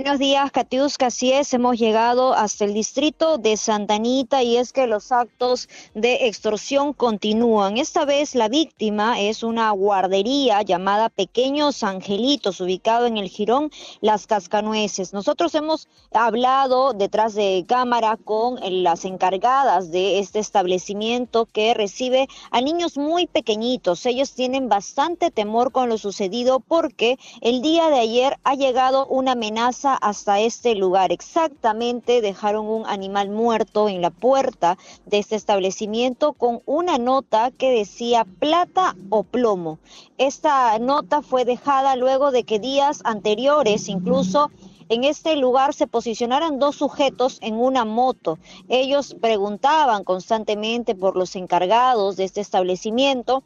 Buenos días, Katiuska. Así es, hemos llegado hasta el distrito de Santa Anita y es que los actos de extorsión continúan. Esta vez la víctima es una guardería llamada Pequeños Angelitos, ubicado en el Girón Las Cascanueces. Nosotros hemos hablado detrás de cámara con las encargadas de este establecimiento que recibe a niños muy pequeñitos. Ellos tienen bastante temor con lo sucedido porque el día de ayer ha llegado una amenaza hasta este lugar. Exactamente dejaron un animal muerto en la puerta de este establecimiento con una nota que decía plata o plomo. Esta nota fue dejada luego de que días anteriores incluso en este lugar se posicionaran dos sujetos en una moto. Ellos preguntaban constantemente por los encargados de este establecimiento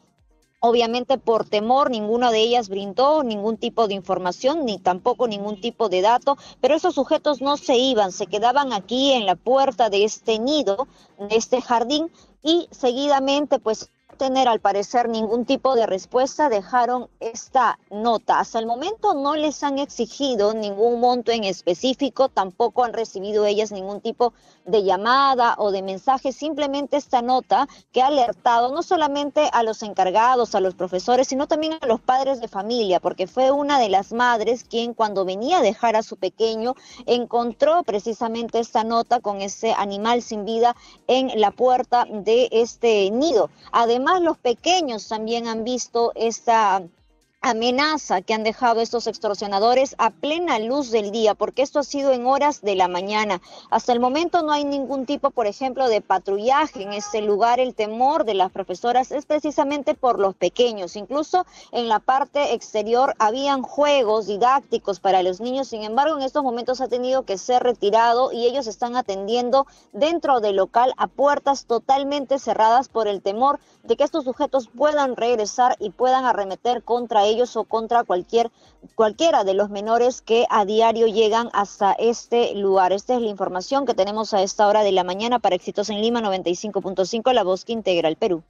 Obviamente por temor ninguna de ellas brindó ningún tipo de información ni tampoco ningún tipo de dato, pero esos sujetos no se iban, se quedaban aquí en la puerta de este nido, de este jardín y seguidamente pues tener al parecer ningún tipo de respuesta, dejaron esta nota. Hasta el momento no les han exigido ningún monto en específico, tampoco han recibido ellas ningún tipo de llamada o de mensaje, simplemente esta nota que ha alertado no solamente a los encargados, a los profesores, sino también a los padres de familia, porque fue una de las madres quien cuando venía a dejar a su pequeño encontró precisamente esta nota con ese animal sin vida en la puerta de este nido. Además, Los pequeños también han visto esta amenaza que han dejado estos extorsionadores a plena luz del día, porque esto ha sido en horas de la mañana. Hasta el momento no hay ningún tipo, por ejemplo, de patrullaje en este lugar. El temor de las profesoras es precisamente por los pequeños. Incluso en la parte exterior habían juegos didácticos para los niños. Sin embargo, en estos momentos ha tenido que ser retirado y ellos están atendiendo dentro del local a puertas totalmente cerradas por el temor de que estos sujetos puedan regresar y puedan arremeter contra ellos ellos o contra cualquier, cualquiera de los menores que a diario llegan hasta este lugar. Esta es la información que tenemos a esta hora de la mañana para Éxitos en Lima 95.5, la voz que integra el Perú.